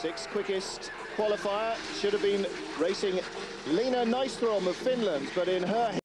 Sixth quickest qualifier should have been racing Lena Nystrom of Finland, but in her